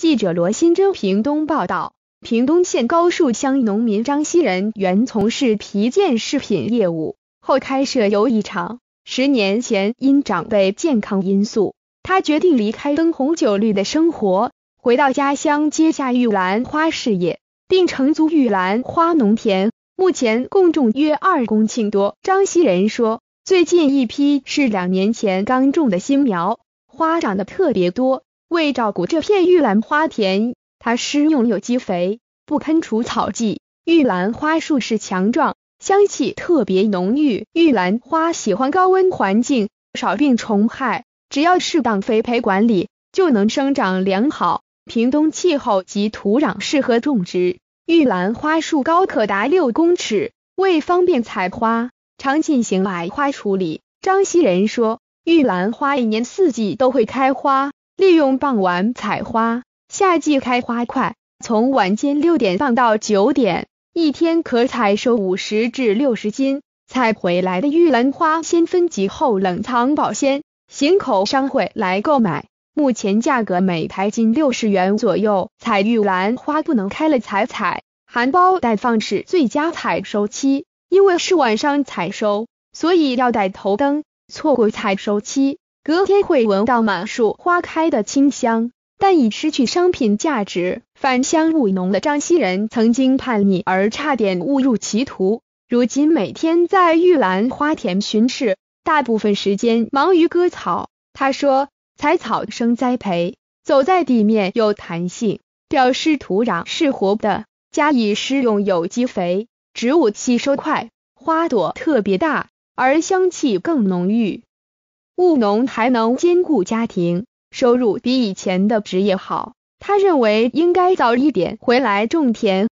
记者罗新珍屏东报道，屏东县高树乡农民张希仁原从事皮件饰品业务，后开设游艺场。十年前因长辈健康因素，他决定离开灯红酒绿的生活，回到家乡接下玉兰花事业，并承租玉兰花农田，目前共种约二公顷多。张希仁说，最近一批是两年前刚种的新苗，花长得特别多。为照顾这片玉兰花田，他施用有机肥，不喷除草剂。玉兰花树势强壮，香气特别浓郁。玉兰花喜欢高温环境，少病虫害，只要适当肥培管理，就能生长良好。屏东气候及土壤适合种植玉兰花树，高可达六公尺。为方便采花，常进行矮花处理。张希仁说，玉兰花一年四季都会开花。利用傍晚采花，夏季开花快，从晚间六点放到九点，一天可采收五十至六十斤。采回来的玉兰花先分级后冷藏保鲜，行口商会来购买，目前价格每台斤六十元左右。采玉兰花不能开了采采，含苞待放是最佳采收期，因为是晚上采收，所以要带头灯，错过采收期。隔天会闻到满树花开的清香，但已失去商品价值。返乡务农的张希仁曾经叛逆而差点误入歧途，如今每天在玉兰花田巡视，大部分时间忙于割草。他说：“采草生栽培，走在地面有弹性，表示土壤是活的。加以施用有机肥，植物吸收快，花朵特别大，而香气更浓郁。”务农还能兼顾家庭，收入比以前的职业好。他认为应该早一点回来种田，